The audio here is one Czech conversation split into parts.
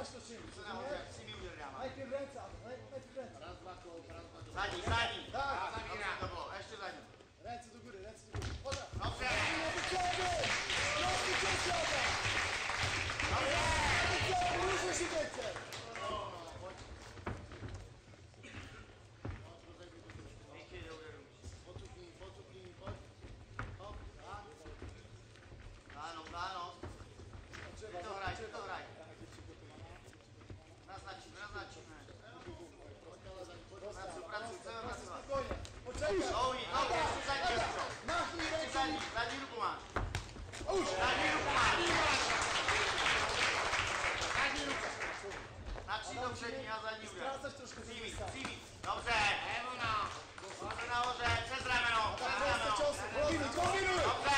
Patrz tu Szymi. Co na Szymi uderzyła. Najpierw ręce, Adam, naj, najpierw ręce. Raz, dwa, kołka, raz, dwa, kołka. Sani, Sani. Tak. Další do přední a zadní úder. Přímý, přímý. Dobře. Evono. Hodno nahoře, přes rameno, přes rameno. Kombinuj, kombinuj. Dobře.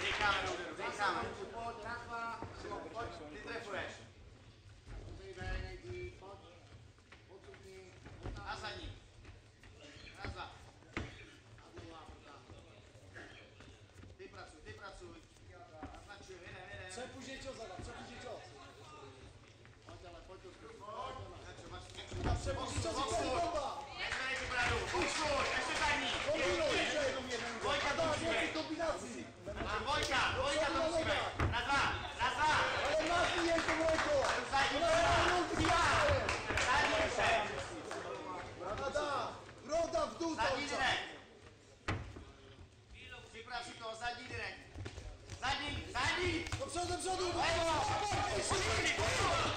Dýcháme do úderu, dýcháme. Pojď, ty trefuješ. Przepuść cios i cel bomba! Kombinuj! Wojka do Wojka do Wojka do Dopředu, dopředu!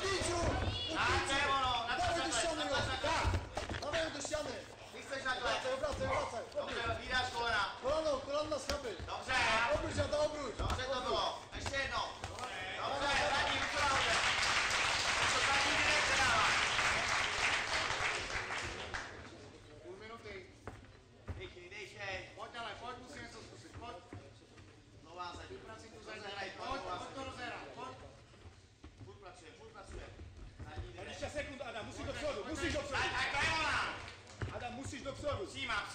Píču! A to je ono, na to do ściany go! Tak! Dawaj do ściany! Ty chceš na Wracaj, wracaj, wracaj! Dobrze, vydáš kolena. Kolano, kolano na schapy! Dobře.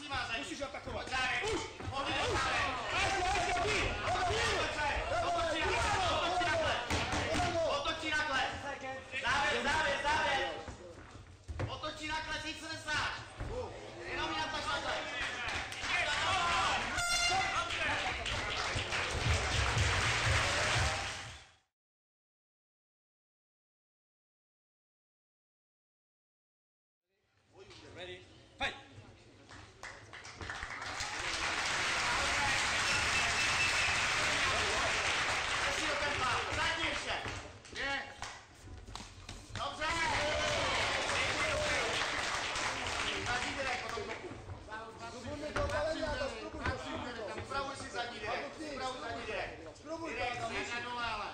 Přijímá, přijímá zadní. Musíš atakovat. Pojď závěr. Už. Pojď do závěr. Otočí na klec. Závěr, závěr, závěr. Otočí na klec, nic se nesnáš. Jenom jí natlač na klec. Ready? Fight! Ještě do tempa. Zadní ještě. Je. Dobře. Zadní direkt po tom toku. Zubujmy do balenia, to spróbuj to, spróbuj to. Upravuj si zadní direkt. Upravuj zadní direkt. Spróbuj to, Direkt, Adam, direkt. Ne dole, ale.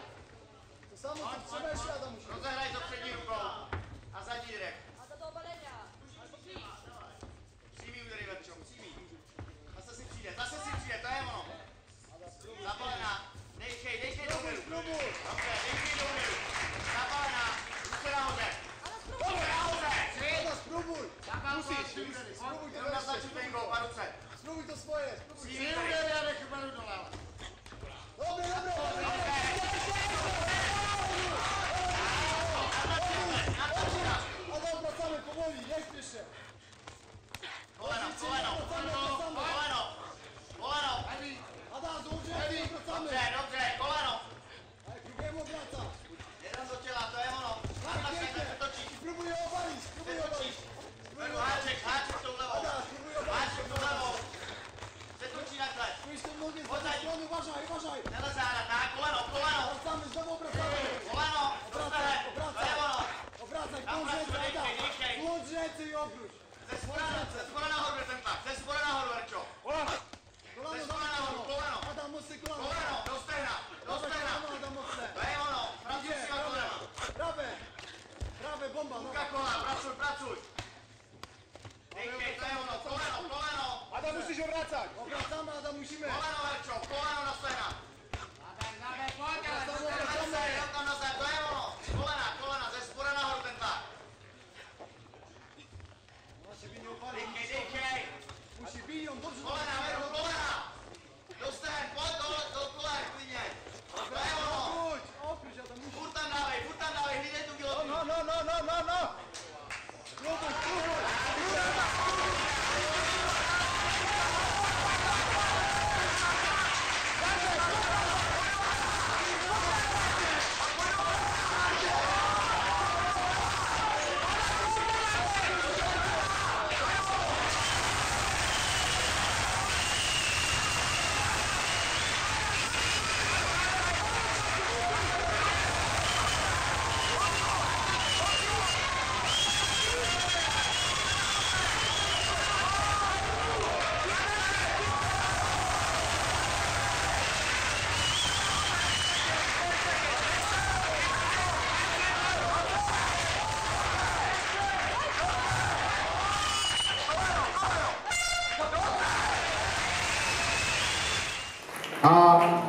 To samo, co trzeba jeszcze Adam musi. Rozehraj to přední rukou. A zadní direkt. A to do obalenia. Přímý údery, Verčo, přímý. Zase si přijde, zase si přijde, to je ono. Zapalená. Dejchej, dejchej do. Spróbuj. Dobře, dejchej do úderu. Zapalená. Ruce nahoře. Ruce nahoře. Spróbuj. Musíš. Spróbuj to Jenom ruce. Spróbuj to swoje, spróbuj. Přímý Ty údery. Powoli, nie śpiesz się. Koleno, koleno, koleno, koleno. Adam, złożymy i wracamy. Dobře, dobře, koleno. Ale drugiemu wraca. Jeden do těla, to je ono. Natlač takhle, přetočíš. Spróbuj obalić, spróbuj obalić. Veru, háček, háček tou levou. Adam, spróbuj obalić. Háček tou levou. Bomba, no. Ruka kola, pracuj, pracuj. Dejchej, to je ono, koleno, koleno. Adam, musisz obracać. Obracamy, Adam, musimy. Koleno, Verčo, koleno na stehna.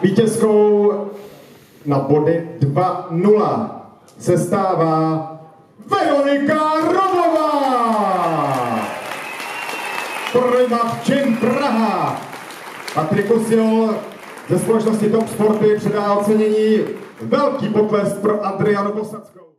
Vítězkou na body 2-0 se stává Veronika Robová! Prima Praha! Patrik Usil ze společnosti Top Sporty předá ocenění velký potlesk pro Adrianu Posackou.